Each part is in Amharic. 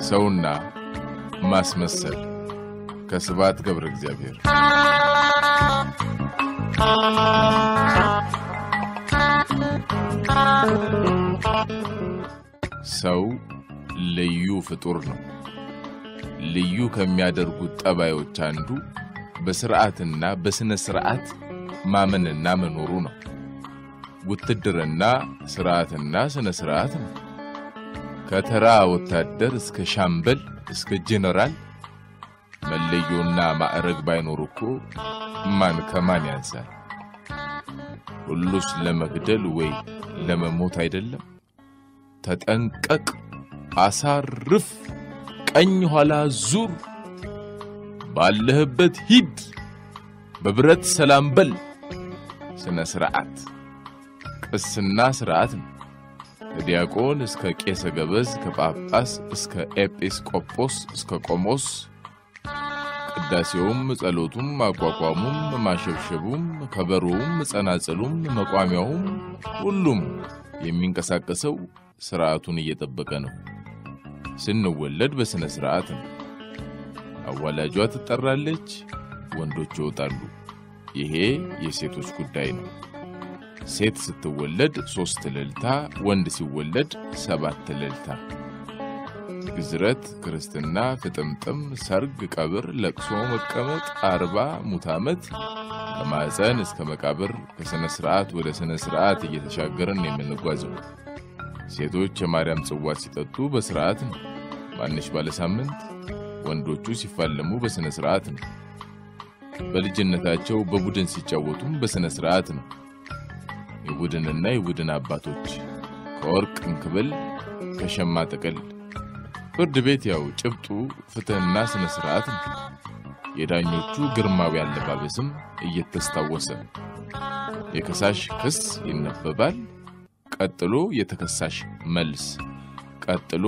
ሰውና ማስመሰል ከስብሐት ገብረ እግዚአብሔር ሰው ልዩ ፍጡር ነው። ልዩ ከሚያደርጉት ጠባዮች አንዱ በስርዓትና በስነ ስርዓት ማመንና መኖሩ ነው። ውትድርና ስርዓትና ስነ ስርዓት ነው። ከተራ ወታደር እስከ ሻምበል እስከ ጄኔራል መለዮና ማዕረግ ባይኖር እኮ ማን ከማን ያንሳል? ሁሉስ ለመግደል ወይ ለመሞት አይደለም? ተጠንቀቅ፣ አሳርፍ፣ ቀኝ ኋላ ዙር፣ ባለህበት ሂድ፣ በብረት ሰላም በል። ስነ ስርዓት ቅስና ስርዓት ነው። ከዲያቆን እስከ ቄሰ ገበዝ፣ ከጳጳስ እስከ ኤጲስቆጶስ እስከ ቆሞስ ቅዳሴውም ጸሎቱም አቋቋሙም ማሸብሸቡም ከበሮውም ጸናጽሉም መቋሚያውም ሁሉም የሚንቀሳቀሰው ስርዓቱን እየጠበቀ ነው። ስንወለድ በሥነ ሥርዓት ነው። አዋላጇ ትጠራለች፣ ወንዶች ይወጣሉ። ይሄ የሴቶች ጉዳይ ነው። ሴት ስትወለድ ሦስት እልልታ፣ ወንድ ሲወለድ ሰባት እልልታ። ግዝረት፣ ክርስትና፣ ፍጥምጥም፣ ሰርግ፣ ቀብር፣ ለቅሶ፣ መቀመጥ፣ አርባ፣ ሙት ዓመት ከማዕፀን እስከ መቃብር ከሥነ ሥርዓት ወደ ሥነ ሥርዓት እየተሻገርን የምንጓዘው። ሴቶች የማርያም ጽዋ ሲጠጡ በሥርዓት ነው። ማነሽ ባለ ሳምንት ወንዶቹ ሲፋለሙ በሥነ ሥርዓት ነው። በልጅነታቸው በቡድን ሲጫወቱም በሥነ ሥርዓት ነው። የቡድንና የቡድን አባቶች ከወርቅ እንክብል ከሸማ ጥቅል ፍርድ ቤት ያው ጭብጡ ፍትሕና ሥነ ሥርዓት ነው። የዳኞቹ ግርማዊ አለባበስም እየተስታወሰ የከሳሽ ክስ ይነበባል። ቀጥሎ የተከሳሽ መልስ፣ ቀጥሎ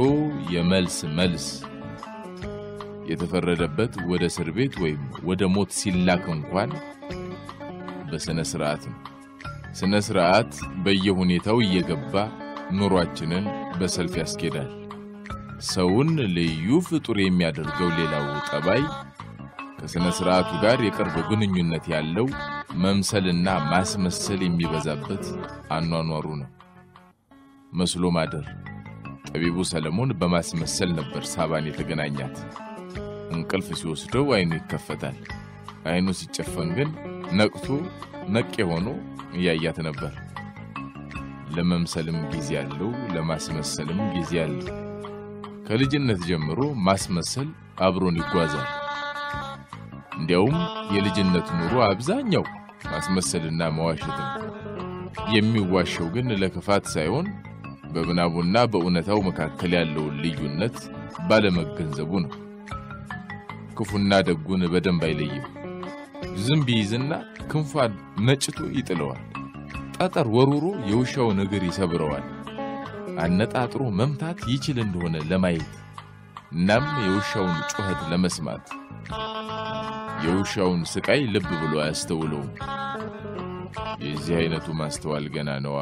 የመልስ መልስ። የተፈረደበት ወደ እስር ቤት ወይም ወደ ሞት ሲላክ እንኳን በሥነ ሥርዓት ነው። ሥነ ሥርዓት በየሁኔታው እየገባ ኑሯችንን በሰልፍ ያስኬዳል። ሰውን ልዩ ፍጡር የሚያደርገው ሌላው ጠባይ ከሥነ ሥርዓቱ ጋር የቅርብ ግንኙነት ያለው መምሰልና ማስመሰል የሚበዛበት አኗኗሩ ነው። መስሎ ማደር። ጠቢቡ ሰለሞን በማስመሰል ነበር ሳባን የተገናኛት። እንቅልፍ ሲወስደው ዓይኑ ይከፈታል። ዓይኑ ሲጨፈን ግን ነቅቶ ነቄ ሆኖ እያያት ነበር። ለመምሰልም ጊዜ አለው፣ ለማስመሰልም ጊዜ አለው። ከልጅነት ጀምሮ ማስመሰል አብሮን ይጓዛል። እንዲያውም የልጅነት ኑሮ አብዛኛው ማስመሰልና መዋሸት ነው። የሚዋሸው ግን ለክፋት ሳይሆን በምናቡና በእውነታው መካከል ያለውን ልዩነት ባለመገንዘቡ ነው። ክፉና ደጉን በደንብ አይለይም። ዝንብ ይይዝና ክንፏን ነጭቶ ይጥለዋል። ጠጠር ወሩሮ የውሻውን እግር ይሰብረዋል። አነጣጥሮ መምታት ይችል እንደሆነ ለማየት እናም የውሻውን ጩኸት ለመስማት የውሻውን ስቃይ ልብ ብሎ አያስተውለውም። የዚህ አይነቱ ማስተዋል ገና ነዋ።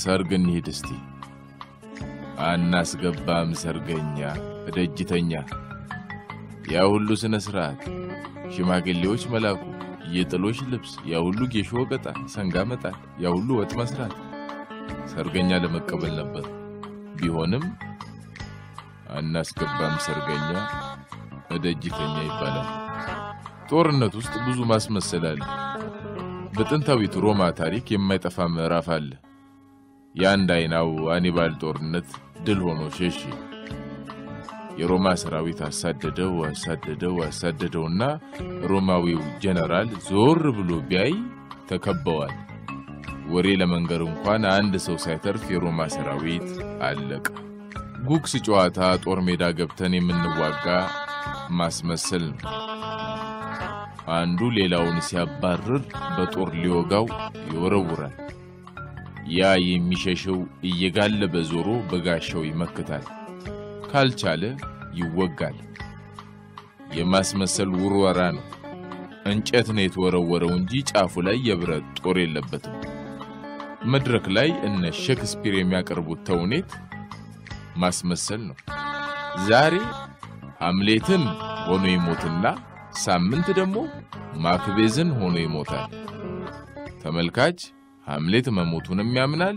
ሰርግ እንሂድ እስቲ። አናስገባም ሰርገኛ እደጅተኛ። ያ ሁሉ ስነ ስርዓት፣ ሽማግሌዎች መላኩ፣ የጥሎሽ ልብስ፣ ያ ሁሉ ጌሾ ወቀጣ፣ ሰንጋ መጣል፣ ያ ሁሉ ወጥ መስራት ሰርገኛ ለመቀበል ነበር። ቢሆንም አናስገባም ሰርገኛ እደጅተኛ ይባላል። ጦርነት ውስጥ ብዙ ማስመሰል አለ። በጥንታዊቱ ሮማ ታሪክ የማይጠፋ ምዕራፍ አለ። የአንድ አይናው አኒባል ጦርነት ድል ሆኖ ሸሽ። የሮማ ሰራዊት አሳደደው አሳደደው አሳደደውና ሮማዊው ጀነራል ዞር ብሎ ቢያይ ተከበዋል። ወሬ ለመንገር እንኳን አንድ ሰው ሳይተርፍ የሮማ ሰራዊት አለቀ። ጉግስ ጨዋታ ጦር ሜዳ ገብተን የምንዋጋ ማስመሰል ነው። አንዱ ሌላውን ሲያባርር በጦር ሊወጋው ይወረውራል። ያ የሚሸሸው እየጋለበ ዞሮ በጋሻው ይመክታል። ካልቻለ ይወጋል። የማስመሰል ውርወራ ነው። እንጨት ነው የተወረወረው እንጂ ጫፉ ላይ የብረት ጦር የለበትም። መድረክ ላይ እነ ሼክስፒር የሚያቀርቡት ተውኔት ማስመሰል ነው። ዛሬ ሐምሌትን ሆኖ ይሞትና ሳምንት ደግሞ ማክቤዝን ሆኖ ይሞታል። ተመልካች ሐምሌት መሞቱንም ያምናል፣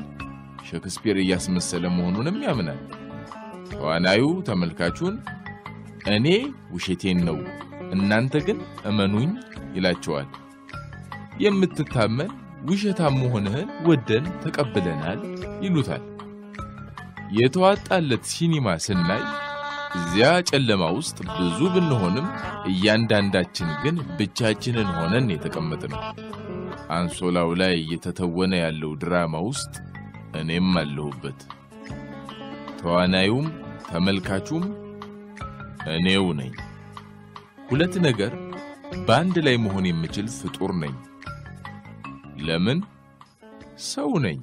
ሼክስፒር እያስመሰለ መሆኑንም ያምናል። ተዋናዩ ተመልካቹን እኔ ውሸቴን ነው፣ እናንተ ግን እመኑኝ ይላቸዋል። የምትታመን ውሸታም መሆንህን ወደን ተቀብለናል ይሉታል። የተዋጣለት ሲኒማ ስናይ እዚያ ጨለማ ውስጥ ብዙ ብንሆንም እያንዳንዳችን ግን ብቻችንን ሆነን የተቀመጥነው። አንሶላው ላይ እየተተወነ ያለው ድራማ ውስጥ እኔም አለሁበት። ተዋናዩም ተመልካቹም እኔው ነኝ። ሁለት ነገር በአንድ ላይ መሆን የምችል ፍጡር ነኝ። ለምን? ሰው ነኝ።